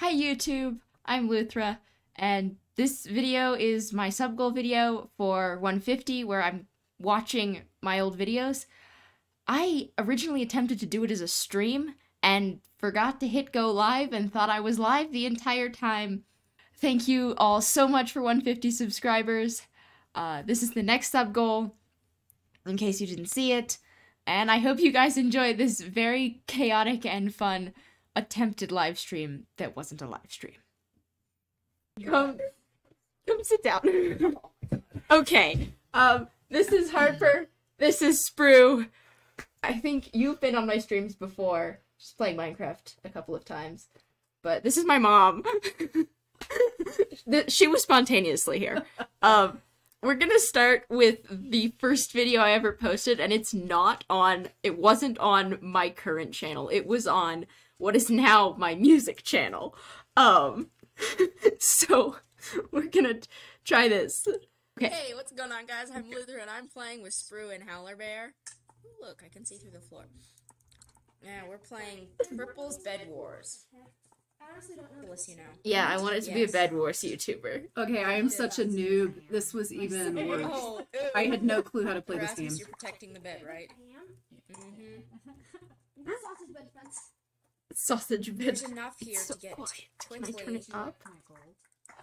Hi YouTube, I'm Luthra, and this video is my sub goal video for 150 where I'm watching my old videos. I originally attempted to do it as a stream and forgot to hit go live and thought I was live the entire time. Thank you all so much for 150 subscribers. Uh, this is the next sub goal, in case you didn't see it. And I hope you guys enjoy this very chaotic and fun attempted live stream that wasn't a live stream. Come, come sit down. okay. Um, this is Harper. This is Sbroo. I think you've been on my streams before, just playing Minecraft a couple of times. But this is my mom. she was spontaneously here. Um, we're gonna start with the first video I ever posted, and it's not on. It wasn't on my current channel. It was on what is now my music channel. Um, so we're gonna try this. Okay. Hey, what's going on, guys? I'm Luthra, and I'm playing with Sbroo and Howler Bear. Look, I can see through the floor. Yeah, we're playing Triples Bed Wars. Bless you now. Yeah, I wanted to be a Bed Wars YouTuber. Okay, I am such a noob. This was even worse. Oh, I had no clue how to play this game. You're protecting the bed, right? I am. Mm-hmm. Sausage bed fence. Sausage bed. There's enough here It's so to get quiet. Can I turn it up?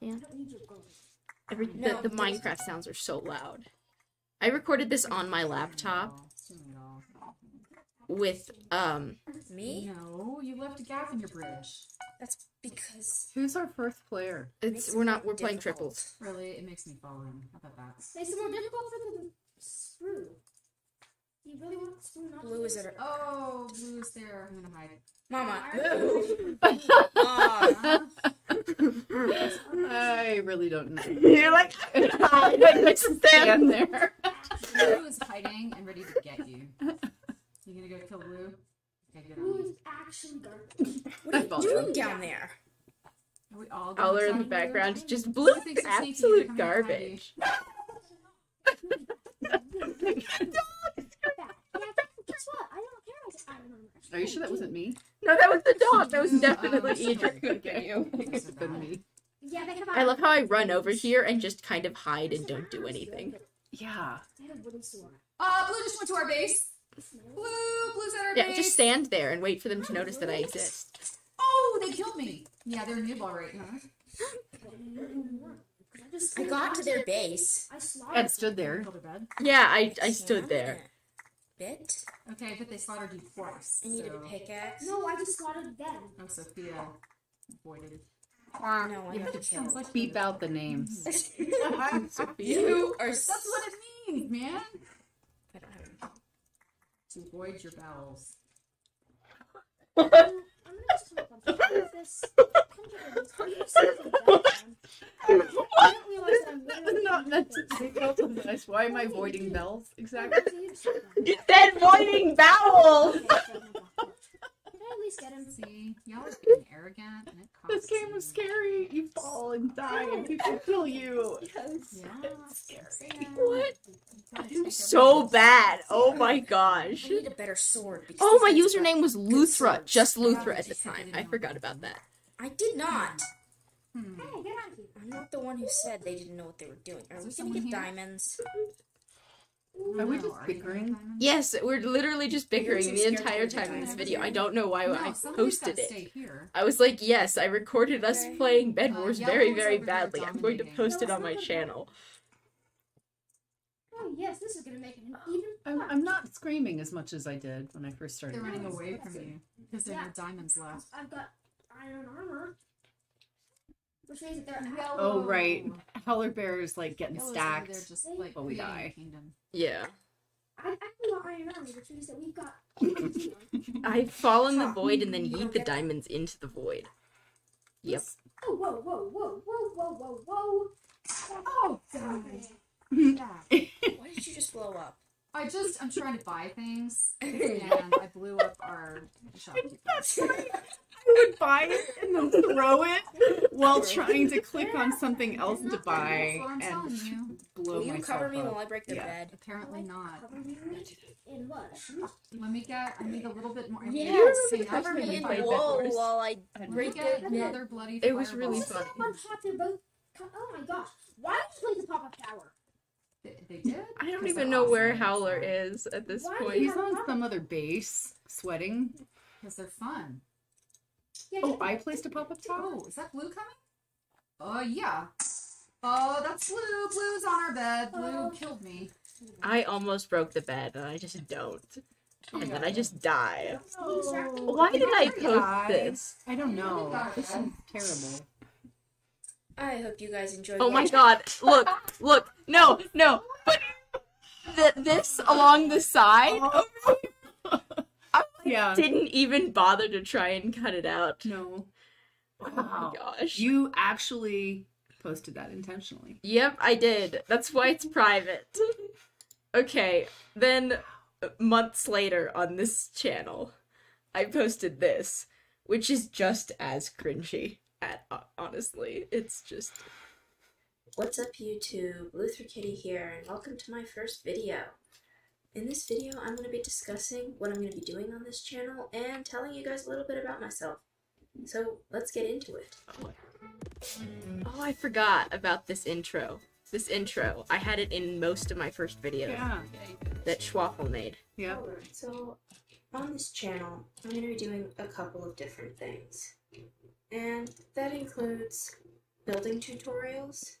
I don't need your gold. Every, No, the, the Minecraft sounds are so loud. I recorded this on my laptop with um Me? No, you left a gap in your bridge. That's because. Who's our first player? it's Makes we're not we're playing triples. Really, it makes me fall in. How about that? Makes it more difficult for the screw. You really want screw not Blue is at her. Oh, blue's there. I'm gonna hide. it. Mama. Mom. I really don't know. You're like I stand Stand there. Blue is hiding and ready to get you. You gonna go kill Blue? Okay, good on Blue you. is actually garbage. What are you doing down there? Are we all All going in the background, just Blue blue thinks it's sneaky, absolute come here, hide garbage. Bad. Yeah, guess what? I don't care. I don't know. Are you sure that wasn't me? No, that was the dog. That was definitely Idris. sorry. Okay, you. Because It's of been that. me. Yeah, they have. I love how I run over here and just kind of hide and don't do anything. Yeah. They have a wooden sword. Uh, Blue just went to our base. Blue, Blue's at our Yeah, base. just stand there and wait for them to notice that I exist. Oh, they killed me. Yeah, they're noob already, huh? I just. I got to their base. I slaughtered. Ed stood there. Killed their bed. Yeah, I I stood there. Bit. Okay, but they slaughtered you twice. I needed so... a pickaxe. No, I just slaughtered them. Oh, Sophia avoided. No, I Yeah, have to it kill. sounds like Beep out the names. Sophia. You are. That's what it means, man. I don't have. To avoid your bowels. Um, I'm gonna just come up on this. Come to this. Are you sitting down? I didn't realize that I'm That was literally. not meant to say nice. Why am I avoiding bells? Exactly. You said voiding bowels. Can I at least get him? See, y'all are being arrogant, and it This game was scary. You fall and die and people kill you. Yes. Yeah. Scary. What? Gotta I'm so bad. Oh my I gosh. need a better sword. Oh, my these guys got username was Luthra. Just Luthra at the time. I forgot about that. I did not. Hmm. Hey, get out here. I'm not the one who said they didn't know what they were doing. Are Is we gonna get here? diamonds? Are we just bickering? Yes, we're literally just bickering the entire time in this video. I don't know why No, I posted it. I was like, yes, I recorded us Okay. playing Bed Uh, Wars Yellow very, very badly. I'm going to dominating. post it on my channel. Oh yes, this is gonna make it an even. I'm, I'm not screaming as much as I did when I first started. They're running away from you because there are no diamonds left. I've got iron armor. Which means that they're Yellow. Oh right, Howler Bear is like getting Yellow's over there stacked. just like But we creating a die. Kingdom. Yeah. I actually got iron armor, which means that we've got. I fall in the void and then You yeet the diamonds into the void. Yep. Oh whoa whoa whoa whoa whoa whoa whoa! Oh, Okay. Yeah. Why did you just blow up? I just I'm trying to buy things and I blew up our shopkeeper. I would buy it and then throw it while trying to click on something else to buy That's what I'm telling and you. blow Will you myself cover me up. while I break the Yeah. bed? Apparently not. In what? Let me get. I need a little bit more. I need Yes, to see cover actually me in fight wool Bed Wars. while I Let me break get the bed. another bloody. It was really fireball. fun. Someone popped their boat. Oh my gosh! Why did you play the pop-up tower? They, they did. I don't even they're know where awesome. Howler is at this Why point. He's on some other base, sweating. Because they're fun. Yeah, Oh, I placed a pop-up tower. Oh, is that Blue coming? Oh yeah. Oh, that's Blue. Blue's on our bed. Blue Oh. killed me. I almost broke the bed and I just don't. Oh and then I just die. Oh. oh. Why did I post this? I don't know. This is terrible. I hope you guys enjoyed. Oh my watching. god, look, look, no, no, but th- this along the side Yeah. didn't even bother to try and cut it out. No. Oh my Wow. gosh. You actually posted that intentionally. Yep, I did. That's why it's private. Okay, then uh, months later on this channel, I posted this, which is just as cringy. At honestly, it's just What's up YouTube? LuthraKitty here and welcome to my first video. In this video I'm going to be discussing what I'm going to be doing on this channel and telling you guys a little bit about myself. So let's get into it. oh, I forgot about this intro. This intro, I had it in most of my first videos Yeah. that Schwaffel made. Yeah. So on this channel I'm going to be doing a couple of different things. And that includes building tutorials,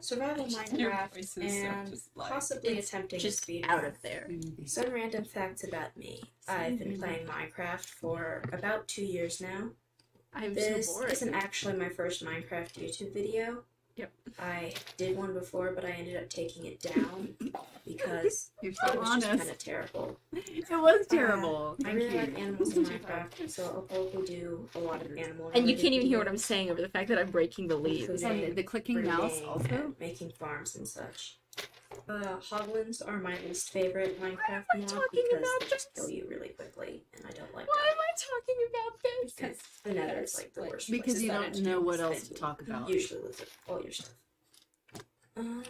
survival Minecraft, and possibly It's attempting to Just speed out of there. Mm-hmm. Some random facts about me. I've been mm-hmm. playing Minecraft for about two years now. I'm This so bored. isn't actually my first Minecraft YouTube video. Yep. I did one before, but I ended up taking it down because You're it so was just kind of terrible. It was terrible. I Thank really you. like animals in Minecraft, so I'll probably do a lot of animal. And you related can't even hear what I'm saying over the fact that I'm breaking the leaves. And the clicking mouse also. making farms and such. Uh, hoglins are my least favorite Minecraft am mod talking because about they just this? kill you really quickly, and I don't like Why that. am I talking about this? Because the nether is like the worst. Because you don't know what else to talk about. Usually with all your stuff. Um,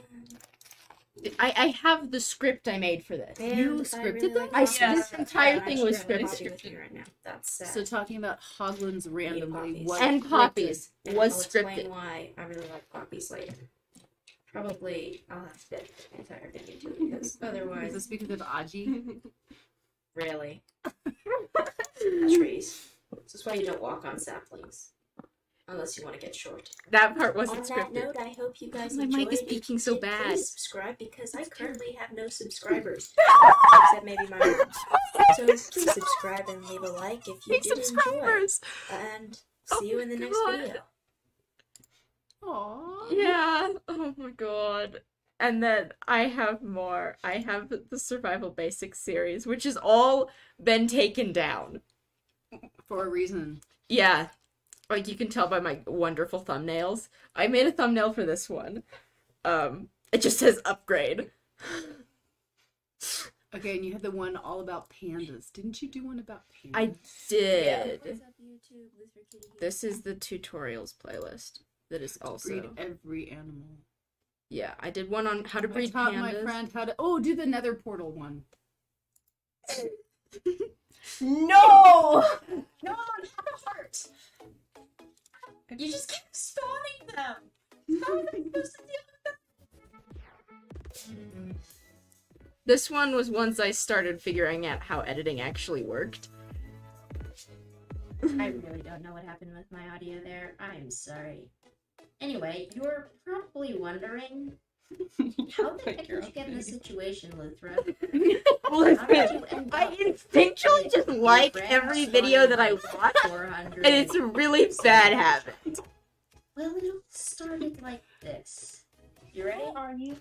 I, I have the script I made for this. and You I scripted really that? like I- Minecraft. this entire I'm thing was actually scripted. coffee right now. That's sad. So talking about Hoglins randomly, poppies. And poppies And was I'll scripted. why I really like poppies later. Probably I'll have to get the entire thing into it because Is otherwise, this because of Aji? really, trees. This is why you don't walk on saplings. Unless you want to get short. That part wasn't that scripted. note, I hope you guys My enjoyed. mic is If peaking so did, bad. Please subscribe because I currently have no subscribers. Except maybe my mom. So please subscribe and leave a like if you Big did enjoy. subscribers. And Oh see you in the next God. video. Aww. Yeah. Oh my god. And then I have more. I have the Survival Basics series, which has all been taken down. For a reason. Yeah. Like you can tell by my wonderful thumbnails. I made a thumbnail for this one. Um, it just says upgrade. Okay, and you had the one all about pandas. Didn't you do one about pandas? I did. What's up, YouTube? Luther Kitty here. This is the tutorials playlist that is also breed every animal. Yeah, I did one on how to I breed taught pandas. my friend how to. Oh, do the Nether portal one. No! No, not the heart. You just keep spawning them. How am I supposed to deal with them? This one was once I started figuring out how editing actually worked. I really don't know what happened with my audio there. I'm sorry. Anyway, you're probably wondering how the heck did you get in this situation, Luthra? How did you end I instinctually just like every video that I watch, 400? and it's a really bad habit. Well, it all started like this. You ready? are you?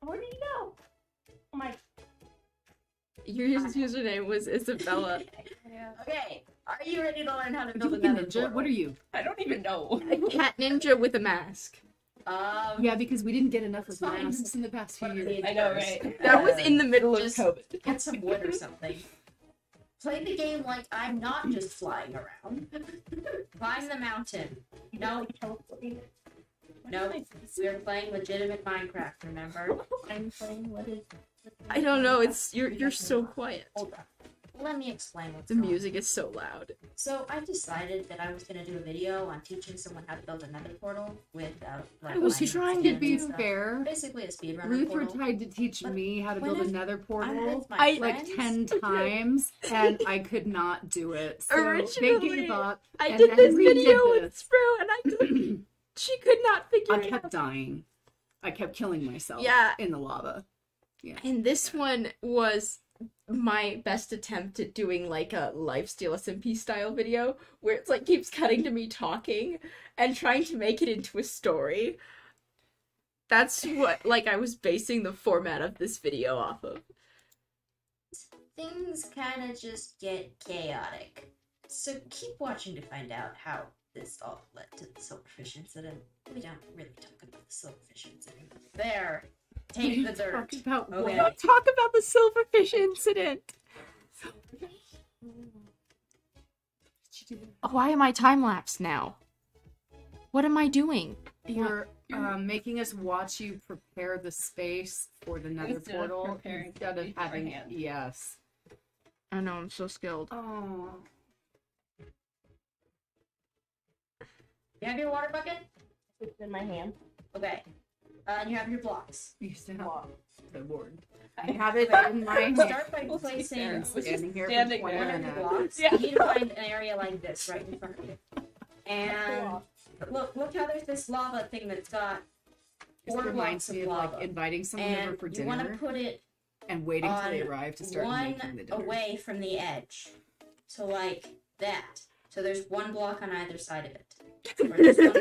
Where did you go? Oh my. Your username was Isabella. Okay, are you ready to learn how to Are build you a like a nether ninja? portal? What are you? I don't even know. a cat ninja with a mask. Um, Yeah, because we didn't get enough of Fine. masks in the past few years. I know, right? That was in the middle of Just- COVID. get some wood or something. Play the game like I'm not just flying around. Climb the mountain. No, No, we were playing legitimate Minecraft. Remember? I'm playing what is I don't know. It's you're you're so quiet. Hold on. Let me explain what's The going on. music is so loud. So I decided that I was gonna do a video on teaching someone how to build another portal without uh, like. I was trying to be fair. Basically a speedrunner Luther portal. tried to teach But me how to build another portal I- like friends. 10 times and I could not do it. So they Originally, gave up. I did this we did video with this. Sbroo, and I she could not figure I it out. kept dying. I kept killing myself Yeah. in the lava. Yeah and this one was my best attempt at doing like a lifesteal SMP style video where it's like keeps cutting to me talking and trying to make it into a story. That's what like I was basing the format of this video off of. Things kind of just get chaotic. So keep watching to find out how this all led to the silverfish incident. We don't really talk about the silverfish incident. There, take the dirt. Talk about Okay. what? Talk about the silverfish incident. Why am I time lapsed now? What am I doing? You're um, making us watch you prepare the space for the nether Instead portal preparing instead of having beforehand. yes. I know I'm so skilled. Oh, You have your water bucket? it's in my hand. Okay. Uh, and you have your blocks. you sound Wow. the word. I have it in my hand. Start by placing Been turns. We're just standing here standing for 20 there. one of your minutes. blocks. Yeah. You need to find an area like this right in front of you. And look, look how there's this lava thing that's got four reminds blocks me of lava. like inviting someone over and for you want to dinner put it and waiting till they arrive to start one making the dinner. away from the edge. So like that. So there's one block on either side of it. Or just one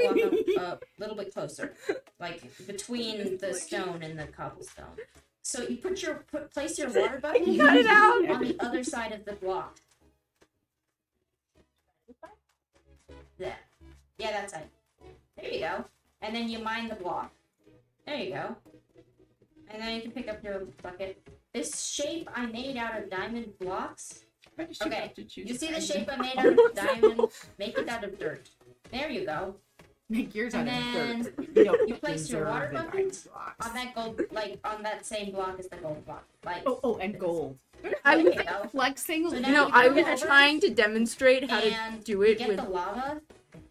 block a little bit closer. Like between the stone and the cobblestone. So you put your put place your water bucket Cut it out. on the other side of the block. There. Yeah, that side. There you go. And then you mine the block. There you go. And then you can pick up your bucket. This shape I made out of diamond blocks. Why does she Okay, have to choose You see the shape I made out of diamond? Make it out of dirt. There you go. Make yours out And of dirt. You, don't you place your water the bucket. On that gold, like on that same block as the gold block. Like Oh, oh, and gold. I was you go. Flexing. So a now no, I was trying to demonstrate how to do it get with, the lava,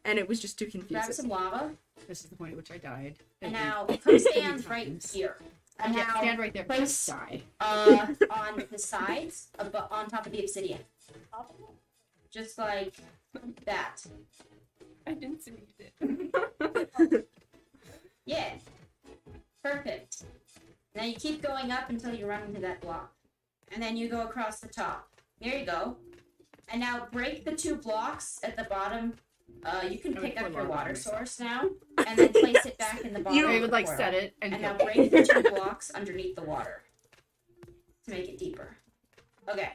and it was just too grab confusing. some lava, This is the point at which I died. and now least come three stand right times. here. And Yeah, now stand right there. place- Just die. uh, on the sides, abo- on top of the obsidian, just like that. I didn't see what you did. Yeah. Perfect. Now you keep going up until you run into that block. And then you go across the top. There you go. And now break the two blocks at the bottom. Uh, you can pick up your water source now, and then place it back in the bottom. I of would like portal. set it and, And now go. break the two blocks underneath the water to make it deeper. Okay.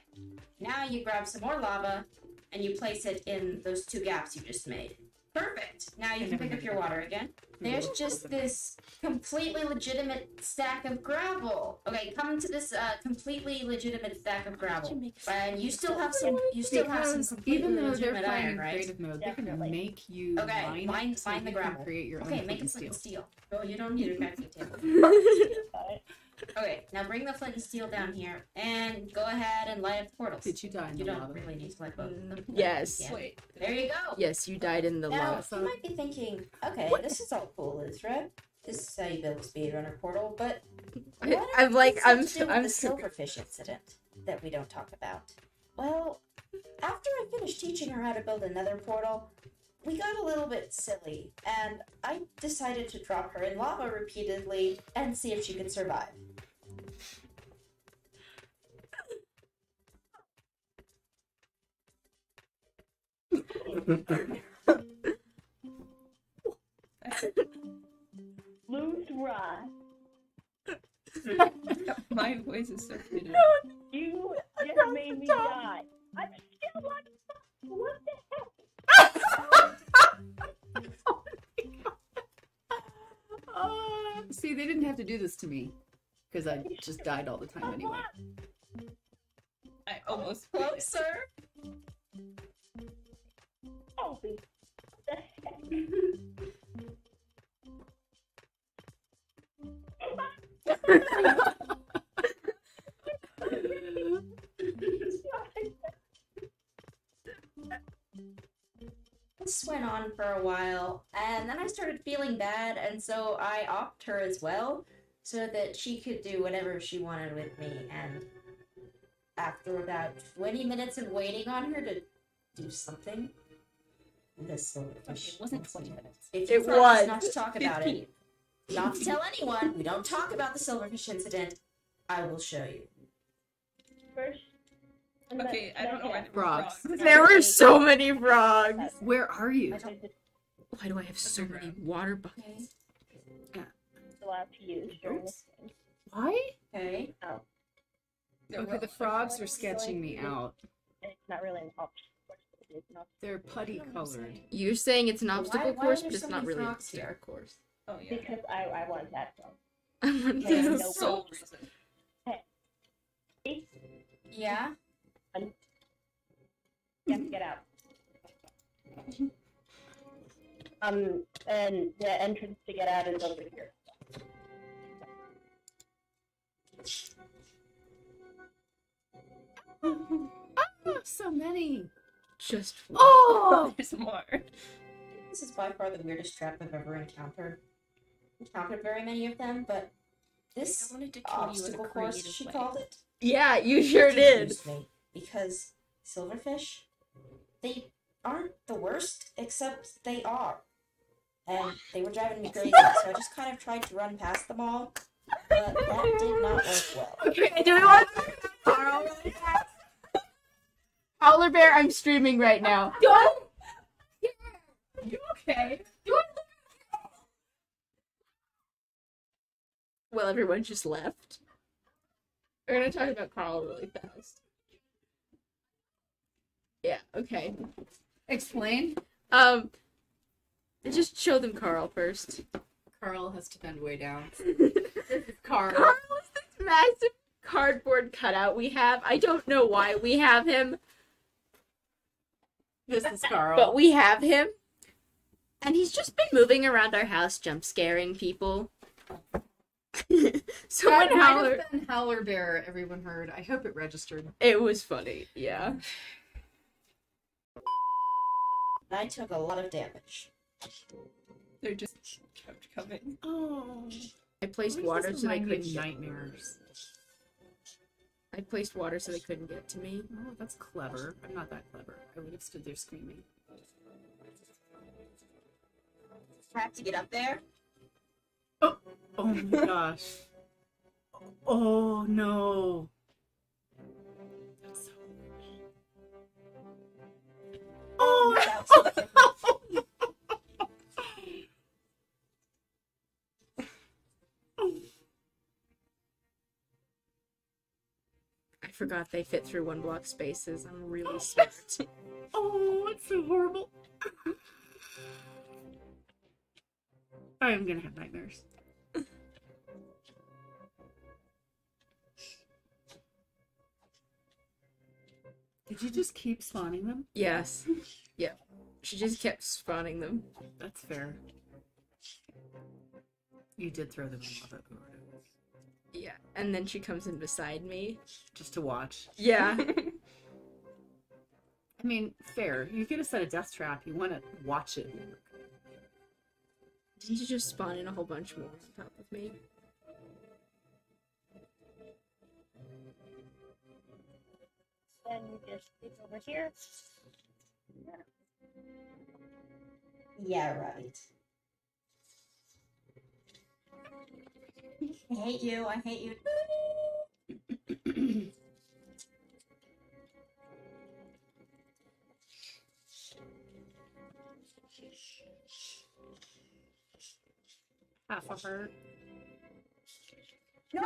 Now you grab some more lava and you place it in those two gaps you just made. Perfect. Now you can pick up your water again. There's just this completely legitimate stack of gravel. Okay, come to this uh, completely legitimate stack of gravel. And you still have some. You still have some completely even though they're legitimate playing iron, in right? creative mode, they can Definitely. make you Okay, mine, mine- it so mine the you gravel. create your Okay, own make it a flint and and steel. steel. Oh, you don't need a crafting table. Okay, now bring the flint and steel down here and go ahead and light up the portals. Did you die in You the don't lava? really need to light both of them. Yes. Yeah. Wait. There you go. Yes, you died in the Now, lava. you might be thinking, okay, this is all cool, Luthra. This is how you build a speedrunner portal, but I- what I'm like, has I'm to do with I'm the so- silverfish incident that we don't talk about. Well, after I finished teaching her how to build another portal, we got a little bit silly, and I decided to drop her in lava repeatedly and see if she could survive. Lose Rod. My voice is so muted. You just made me die. I'm still on What the heck? Uh, see, they didn't have to do this to me because I just died all the time anyway. I almost quit. Closer. So I offed her as well, so that she could do whatever she wanted with me. And after about 20 minutes of waiting on her to do something, the silverfish. It wasn't 20 minutes. If It was. not to talk about it, not to tell anyone, we don't talk about the silverfish incident, I will show you. First. Okay, I don't know why okay. there were Frogs. frogs. There were so many frogs. Where are you? I tried to Why do I have so many water buckets? Allowed to use during this game. Why? Okay. They're Okay, well- the frogs are sketching me out. It's not really an option. Course, it is not They're putty colored. You're saying it's an obstacle why are course, but it's so not many really an frogs here? obstacle course. Oh yeah. because I, I wanted that film. I want Okay, this. no Sole problem. reason. Yeah? You have to get out. Um, and the entrance to get out is over here. Oh, so many. Just Oh! There's more. This is by far the weirdest trap I've ever encountered. Encountered very many of them, but this I wanted to obstacle course, she called it, Yeah, you sure did. me because silverfish, they aren't the worst, except they are, and they were driving me crazy. so I just kind of tried to run past them all, but that did not work well. Okay, do we want to Carl? Howler Bear, I'm streaming right now. Don't. You okay? Well, everyone just left. We're gonna talk about Carl really fast. Yeah, okay. Explain. Um, just show them Carl first. Carl has to bend way down. Carl Carl. is this massive cardboard cutout we have. I don't know why we have him, This is Carl. but we have him. And he's just been moving around our house, jump scaring people. so that when might Howler, have been Howler Bear. Everyone heard. I hope it registered. it was funny, yeah. I took a lot of damage. They're just kept coming. Oh. I placed water so they remind me of couldn't. Get, nightmares. I placed water so they couldn't get to me. Oh, that's clever. I'm not that clever. I would have stood there screaming. Have to get up there. Oh oh my gosh. Oh no. That's so Oh. forgot they fit through one block spaces. I'm really smart. Oh, it's so horrible. I am gonna have nightmares. Did you just keep spawning them? yes. Yeah. She just kept spawning them. That's fair. You did throw them in lava. And then she comes in beside me. just to watch. Yeah. I mean, fair. You get a set a death trap. You want to watch it work. Didn't you just spawn in a whole bunch more on top of me? Then you just sleep over here. Yeah, right. I hate you. I hate you. Half of her. No.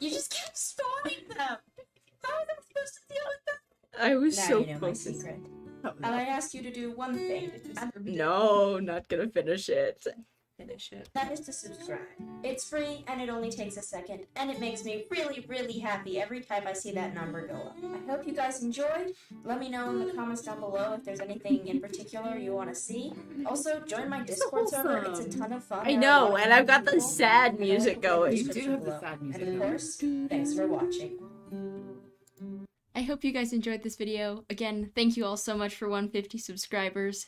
You just kept spawning them. How was I supposed to deal with them? I was Now so you know my focused. secret. Oh, And I asked you to do one thing. Uh, no, not gonna finish it. Finish it. that is to subscribe. It's free and it only takes a second, and it makes me really, really happy every time I see that number go up. I hope you guys enjoyed. Let me know in the comments down below if there's anything in particular you want to see. Also, join my Discord server. It's a ton of fun. I There are a know, and I've got the sad music will link in going. the You do have the sad music. And of course, thanks for watching. I hope you guys enjoyed this video. Again, thank you all so much for 150 subscribers.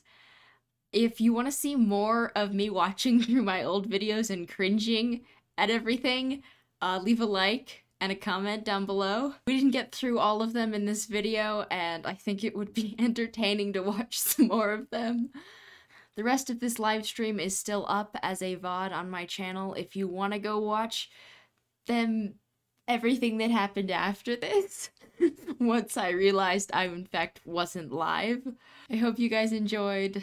If you want to see more of me watching through my old videos and cringing at everything, uh, leave a like and a comment down below. We didn't get through all of them in this video, and I think it would be entertaining to watch some more of them. The rest of this live stream is still up as a VOD on my channel if you want to go watch them everything that happened after this once I realized I in fact wasn't live. I hope you guys enjoyed